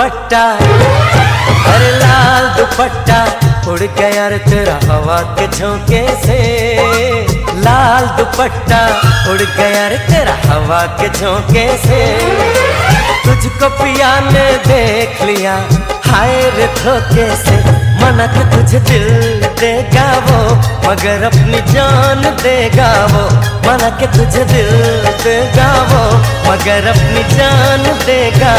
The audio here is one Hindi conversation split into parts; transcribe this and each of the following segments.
दुपट्टा अरे लाल दुपट्टा उड़ गया रे तेरा हवा के झोंके से। लाल दुपट्टा उड़ गया रे तेरा हवा के झोंके से। तुझको पिया ने देख लिया, हाय रे धोखे से। मना के तुझे दिल देगा वो, मगर अपनी जान देगा वो। मना के तुझे दिल देगा वो, मगर अपनी जान देगा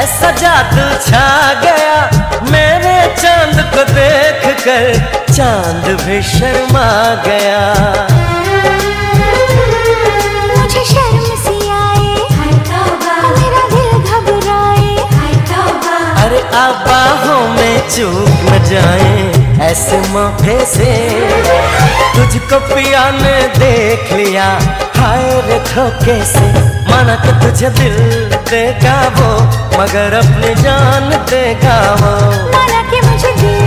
ऐसा जादू छा गया। मेरे चाँद को देख कर चाँद भी शर्मा गया। मुझे शर्म सी आए मेरा दिल घबराए। अरे आप बाहों में चूक न जाए। ऐसे माफे से तुझको पिया ने देख लिया। हाय रे धोखे से माना तो तुझे दिल देगा वो, मगर अपनी जान देगा वो। माना कि मुझे दिल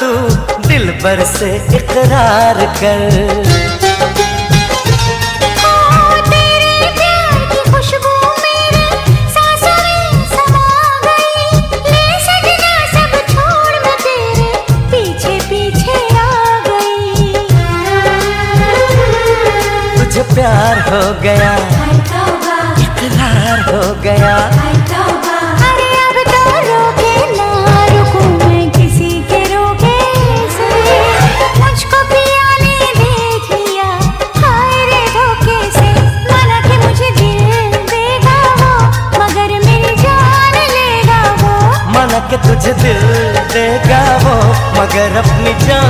तू दिल भर से इकरार कर। प्यार हो गया इकरार हो गया।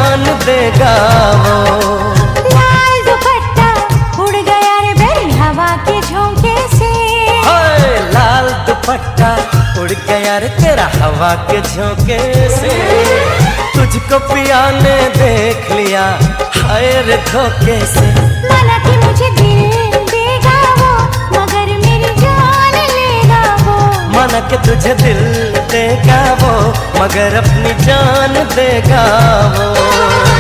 जान देगा वो। लाल दुपट्टा उड़ गया रे बेरी हवा के झोंके से। हाय लाल दुपट्टा उड़ गया रे तेरा हवा के झोंके से। तुझको पिया ने देख लिया हाय रे धोखे से। माना मगर अपनी जान देगा वो।